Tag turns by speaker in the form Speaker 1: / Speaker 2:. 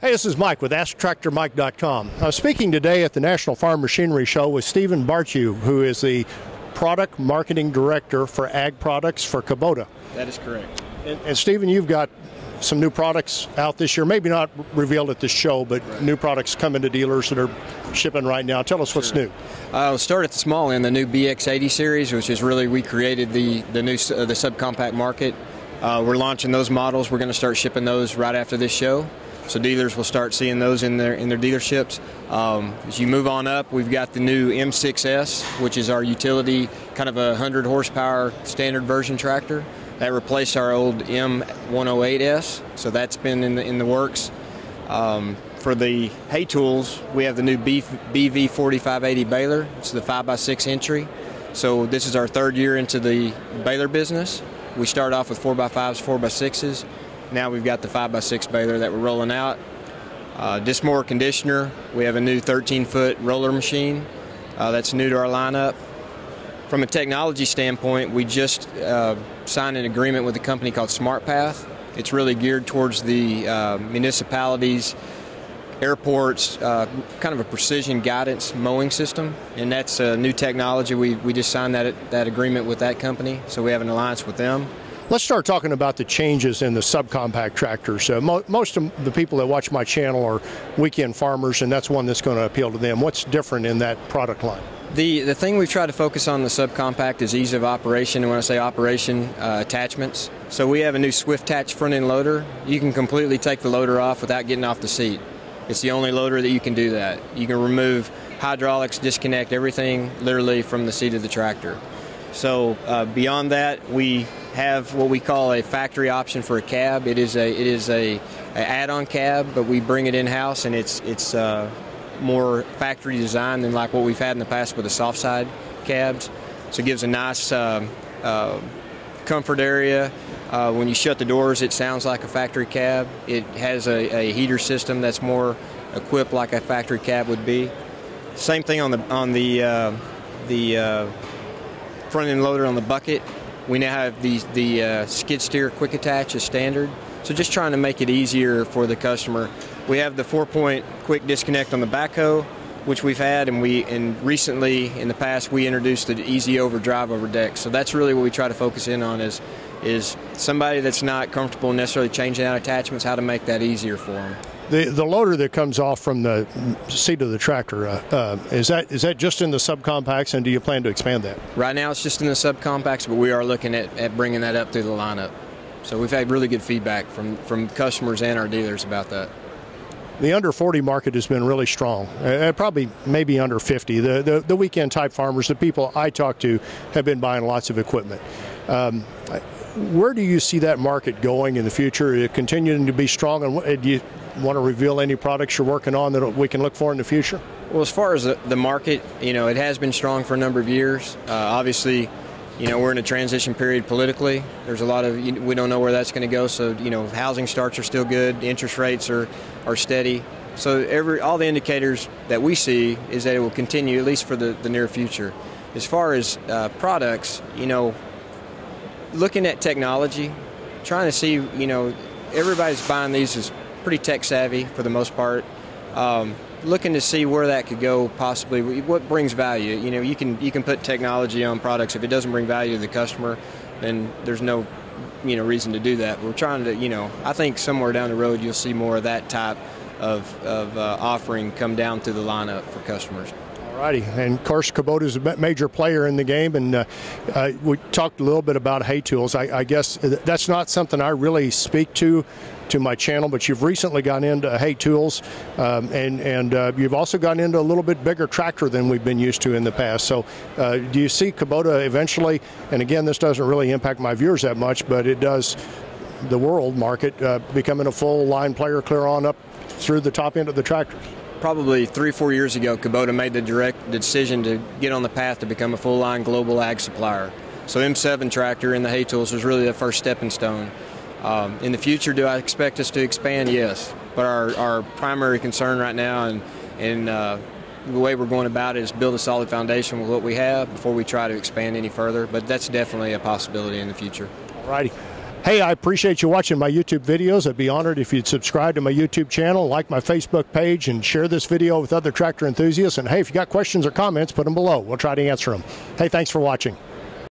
Speaker 1: Hey, this is Mike with AskTractorMike.com. I'm speaking today at the National Farm Machinery Show with Stephen Barcuch, who is the Product Marketing Director for Ag Products for Kubota.
Speaker 2: That is correct.
Speaker 1: And, and Stephen, you've got some new products out this year, maybe not revealed at this show, but right. new products coming to dealers that are shipping right now. Tell us what's new.
Speaker 2: I'll start at the small end, the new BX80 series, which is really we created the the new uh, the subcompact market. Uh, we're launching those models. We're going to start shipping those right after this show. So dealers will start seeing those in their in their dealerships. Um, as you move on up, we've got the new M6S, which is our utility, kind of a 100 horsepower standard version tractor. That replaced our old M108S, so that's been in the in the works. Um, for the hay tools, we have the new BV4580 baler. It's the 5x6 entry. So this is our third year into the baler business. We start off with 4x5s, 4x6s. Now we've got the 5x6 baler that we're rolling out. Uh, Disc mower conditioner, we have a new 13 foot roller machine uh, that's new to our lineup. From a technology standpoint, we just uh, signed an agreement with a company called SmartPath. It's really geared towards the uh, municipalities, airports, uh, kind of a precision guidance mowing system, and that's a new technology. We, we just signed that, that agreement with that company, so we have an alliance with them.
Speaker 1: Let's start talking about the changes in the subcompact tractors. Uh, mo most of the people that watch my channel are weekend farmers, and that's one that's going to appeal to them. What's different in that product line?
Speaker 2: The, the thing we've tried to focus on the subcompact is ease of operation, and when I say operation, uh, attachments. So we have a new Swift-Tach front-end loader. You can completely take the loader off without getting off the seat. It's the only loader that you can do that. You can remove hydraulics, disconnect everything literally from the seat of the tractor. So uh, beyond that, we have what we call a factory option for a cab. It is a it is a, a add-on cab, but we bring it in house, and it's it's uh, more factory design than like what we've had in the past with the soft side cabs. So it gives a nice uh, uh, comfort area. Uh, when you shut the doors, it sounds like a factory cab. It has a, a heater system that's more equipped like a factory cab would be. Same thing on the on the uh, the uh, front end loader on the bucket. We now have the, the uh, skid steer quick attach as standard. So just trying to make it easier for the customer. We have the four point quick disconnect on the backhoe, which we've had, and we and recently in the past we introduced the easy over drive over deck. So that's really what we try to focus in on is is somebody that's not comfortable necessarily changing out attachments, how to make that easier for them.
Speaker 1: The, the loader that comes off from the seat of the tractor uh, uh, is that is that just in the subcompacts, and do you plan to expand that?
Speaker 2: Right now, it's just in the subcompacts, but we are looking at, at bringing that up through the lineup. So we've had really good feedback from from customers and our dealers about that.
Speaker 1: The under 40 market has been really strong. Uh, uh probably maybe under 50. The, the, the weekend type farmers, the people I talk to, have been buying lots of equipment. Um, where do you see that market going in the future? Continuing to be strong, and do you want to reveal any products you're working on that we can look for in the future?
Speaker 2: Well, as far as the market, you know, it has been strong for a number of years. Uh, obviously, you know, we're in a transition period politically. There's a lot of we don't know where that's going to go. So, you know, housing starts are still good, interest rates are are steady. So, every all the indicators that we see is that it will continue at least for the, the near future. As far as uh, products, you know, looking at technology, trying to see, you know, everybody's buying these as pretty tech savvy for the most part. Um, looking to see where that could go possibly what brings value? You know you can you can put technology on products. If it doesn't bring value to the customer then there's no you know reason to do that. We're trying to you know i think somewhere down the road you'll see more of that type of, of uh, offering come down through the lineup for customers
Speaker 1: Righty, and of course Kubota is a major player in the game, and uh, uh, we talked a little bit about hay tools. I, I, guess that's not something I really speak to to my channel, but you've recently gone into hay tools, um, and and uh, you've also gone into a little bit bigger tractor than we've been used to in the past. So, uh, do you see Kubota eventually? And again, this doesn't really impact my viewers that much, but it does the world market uh, becoming a full line player clear on up through the top end of the tractors
Speaker 2: probably three four years ago, Kubota made the direct decision to get on the path to become a full line global ag supplier. So M7 tractor in the hay tools was really the first stepping stone. Um, in the future, do I expect us to expand? Yes. But our, our primary concern right now and, and uh, the way we're going about it is build a solid foundation with what we have before we try to expand any further. But that's definitely a possibility in the future.
Speaker 1: All righty. Hey, I appreciate you watching my YouTube videos. I'd be honored if you'd subscribe to my YouTube channel, like my Facebook page, and share this video with other tractor enthusiasts. And hey, if you got questions or comments, put them below. We'll try to answer them. Hey, thanks for watching.